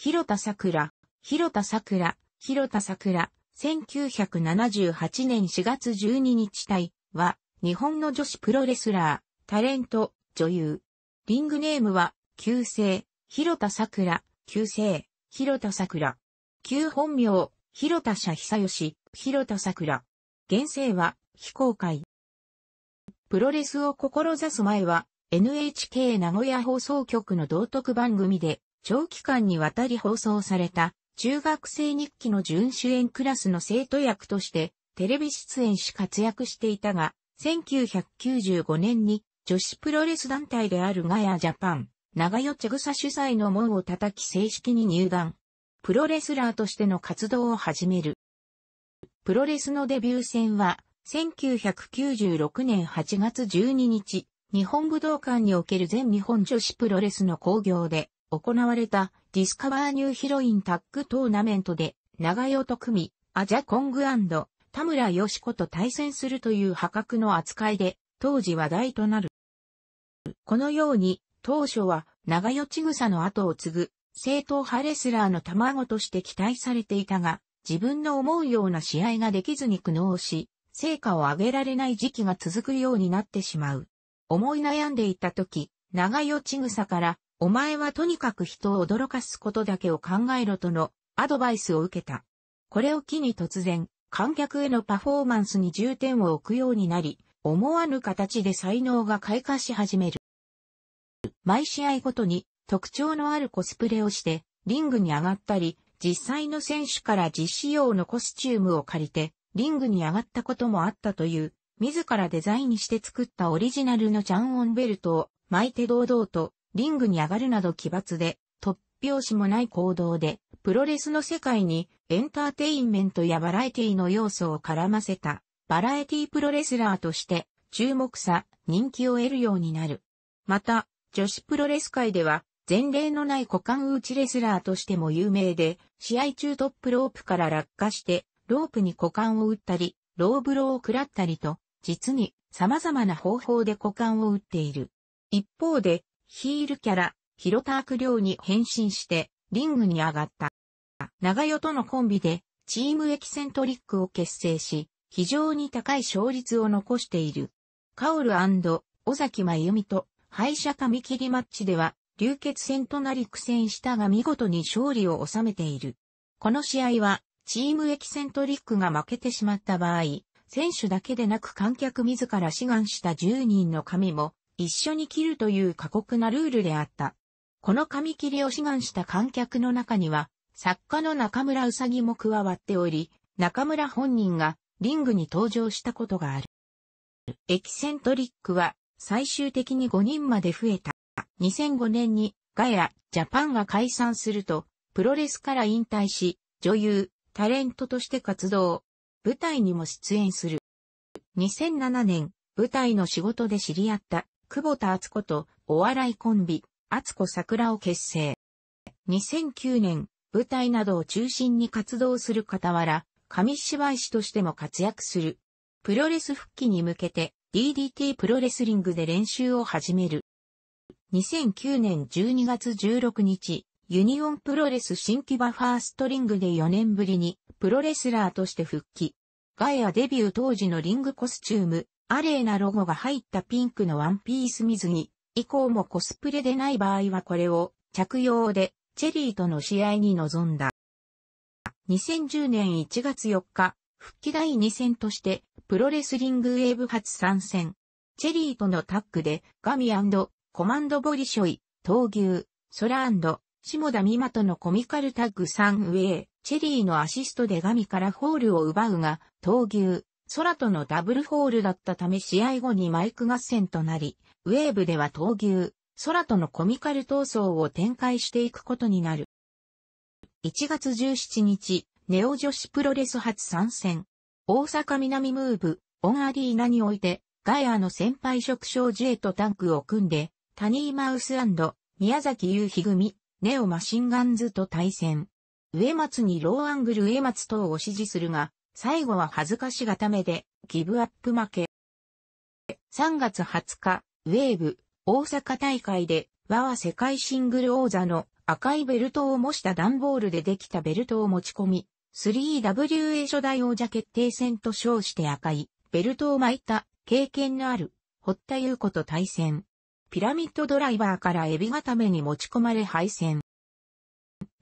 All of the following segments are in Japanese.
広田桜、広田桜、広田桜、1978年4月12日隊は、日本の女子プロレスラー、タレント、女優。リングネームは、旧姓、広田桜、旧姓、広田桜。旧本名、広田社久義、広田桜。現世は、非公開。プロレスを志す前は、NHK 名古屋放送局の道徳番組で、長期間にわたり放送された、中学生日記の準主演クラスの生徒役として、テレビ出演し活躍していたが、1995年に女子プロレス団体である GAEA JAPAN、長与千種主催の門を叩き正式に入団。プロレスラーとしての活動を始める。プロレスのデビュー戦は、1996年8月12日、日本武道館における全日本女子プロレスの興行で行われたディスカバーニューヒロインタッグトーナメントで長与と組、アジャコング田村よし子と対戦するという破格の扱いで当時話題となる。このように当初は長与ちぐさの後を継ぐ正統派レスラーの卵として期待されていたが自分の思うような試合ができずに苦悩し、成果を上げられない時期が続くようになってしまう。思い悩んでいた時、長与ちぐさから、お前はとにかく人を驚かすことだけを考えろとのアドバイスを受けた。これを機に突然、観客へのパフォーマンスに重点を置くようになり、思わぬ形で才能が開花し始める。毎試合ごとに特徴のあるコスプレをしてリングに上がったり、実際の選手から実施用のコスチュームを借りてリングに上がったこともあったという自らデザインして作ったオリジナルのチャンオンベルトを巻いて堂々とリングに上がるなど奇抜で突拍子もない行動でプロレスの世界にエンターテインメントやバラエティの要素を絡ませたバラエティプロレスラーとして注目さ、人気を得るようになる。また、女子プロレス界では前例のない股間打ちレスラーとしても有名で、試合中トップロープから落下して、ロープに股間を打ったり、ローブローを食らったりと、実に様々な方法で股間を打っている。一方で、ヒールキャラ、ヒロターク寮に変身して、リングに上がった。長与とのコンビで、チームエキセントリックを結成し、非常に高い勝率を残している。カオル尾崎真由美と敗者髪切りマッチでは、流血戦となり苦戦したが見事に勝利を収めている。この試合は、チームエキセントリックが負けてしまった場合、選手だけでなく観客自ら志願した10人の髪も一緒に切るという過酷なルールであった。この髪切りを志願した観客の中には、作家の中村うさぎも加わっており、中村本人がリングに登場したことがある。エキセントリックは最終的に5人まで増えた。2005年にガヤ、ジャパンが解散すると、プロレスから引退し、女優、タレントとして活動。舞台にも出演する。2007年、舞台の仕事で知り合った久保田敦子とお笑いコンビ、敦子桜を結成。2009年、舞台などを中心に活動する傍ら、紙芝居師としても活躍する。プロレス復帰に向けて DDT プロレスリングで練習を始める。2009年12月16日、ユニオンプロレス新木場ファーストリングで4年ぶりにプロレスラーとして復帰。ガイアデビュー当時のリングコスチューム、アレーナロゴが入ったピンクのワンピース水着、以降もコスプレでない場合はこれを着用でチェリーとの試合に臨んだ。2010年1月4日、復帰第2戦としてプロレスリングウェーブ初参戦。チェリーとのタッグでガミコマンドボリショイ、闘牛・空、下田美馬とのコミカルタッグ3ウェイ、チェリーのアシストでガミからフォールを奪うが、闘牛、空とのダブルフォールだったため試合後にマイク合戦となり、ウェーブでは闘牛、空とのコミカル闘争を展開していくことになる。1月17日、ネオ女子プロレス初参戦。大阪南ムーブ、オンアリーナにおいて、ガヤの先輩職賞 J とタンクを組んで、タニーマウス宮崎優日組、ネオマシンガンズと対戦。上松にローアングル上松等を指示するが、最後は恥ずかしがためで、ギブアップ負け。3月20日、ウェーブ、大阪大会で、和は世界シングル王座の赤いベルトを模した段ボールでできたベルトを持ち込み、3WA 初代王者決定戦と称して赤いベルトを巻いた経験のある堀田優子と対戦。ピラミッドドライバーからエビ固めに持ち込まれ敗戦。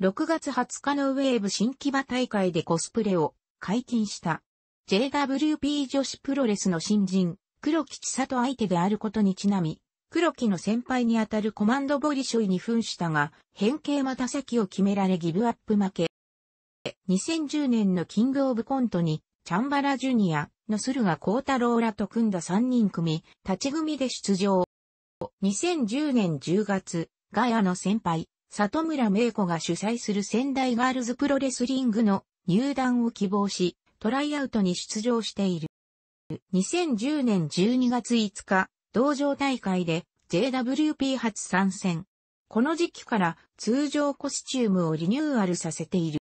6月20日のウェーブ新木場大会でコスプレを解禁した JWP 女子プロレスの新人、黒木千里相手であることにちなみ、黒木の先輩にあたるコマンドボリショイに扮したが、変形股先を決められギブアップ負け。2010年のキングオブコントに、チャンバラジュニアの駿河幸太郎らと組んだ3人組、立ち組で出場。2010年10月、ガヤの先輩、里村芽子が主催する仙台ガールズプロレスリングの入団を希望し、トライアウトに出場している。2010年12月5日、同場大会で JWP 初参戦。この時期から通常コスチュームをリニューアルさせている。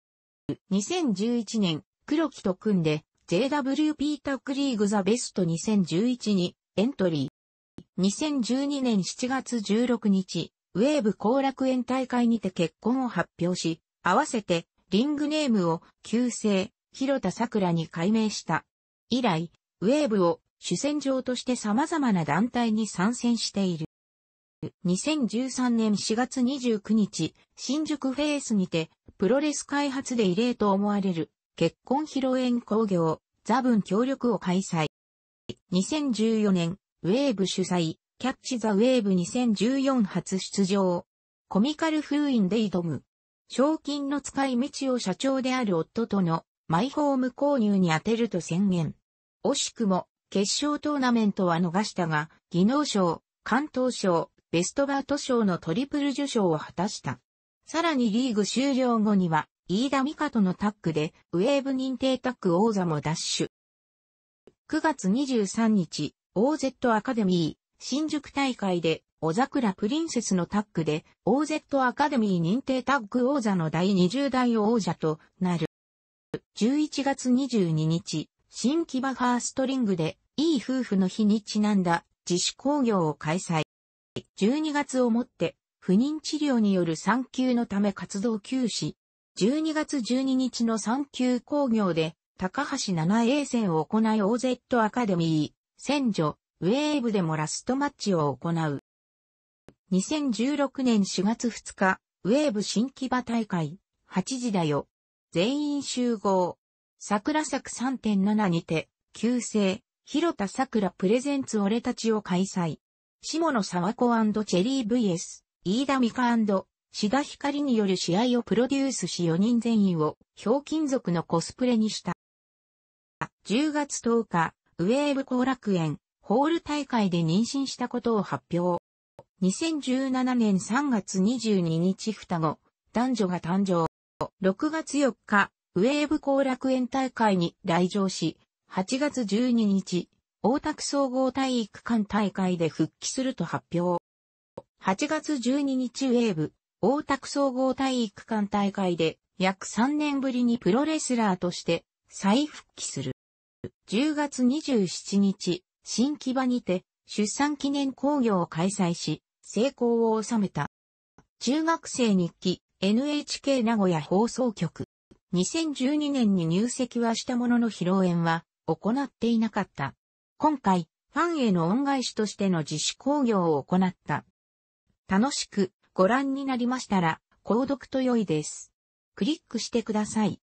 2011年、黒木と組んで JWP タックリーグザベスト2011にエントリー。2012年7月16日、ウェーブ後楽園大会にて結婚を発表し、合わせてリングネームを旧姓、広田桜に改名した。以来、ウェーブを主戦場として様々な団体に参戦している。2013年4月29日、新宿フェイスにて、プロレス開発で異例と思われる、結婚披露宴工業、ザブン協力を開催。2014年、ウェーブ主催、キャッチザウェーブ2014初出場。コミカル封印で挑む。賞金の使い道を社長である夫とのマイホーム購入に充てると宣言。惜しくも決勝トーナメントは逃したが、技能賞、関東賞、ベストバート賞のトリプル受賞を果たした。さらにリーグ終了後には、飯田美香とのタッグで、ウェーブ認定タッグ王座もダッシュ。9月23日、OZ アカデミー、新宿大会で、小桜プリンセスのタッグで、OZ アカデミー認定タッグ王座の第20代王者となる。11月22日、新木場ファーストリングで、いい夫婦の日にちなんだ自主工業を開催。12月をもって、不妊治療による産休のため活動休止。12月12日の産休工業で、高橋七栄戦を行い OZ アカデミー、戦女、ウェーブでもラストマッチを行う。2016年4月2日、ウェーブ新木場大会、8時だよ。全員集合。桜作3.7にて、旧姓、広田桜プレゼンツ俺たちを開催。下野沢子チェリー VS、飯田美香志田光による試合をプロデュースし4人全員を、ひょうきん族のコスプレにした。10月10日、ウェーブ後楽園、ホール大会で妊娠したことを発表。2017年3月22日双子、男女が誕生。6月4日、ウェーブ後楽園大会に来場し、8月12日、大田区総合体育館大会で復帰すると発表。8月12日ウェーブ、大田区総合体育館大会で約3年ぶりにプロレスラーとして再復帰する。10月27日、新木場にて出産記念工業を開催し、成功を収めた。中学生日記 NHK 名古屋放送局。2012年に入籍はしたものの披露宴は行っていなかった。今回、ファンへの恩返しとしての自主工業を行った。楽しくご覧になりましたら、購読と良いです。クリックしてください。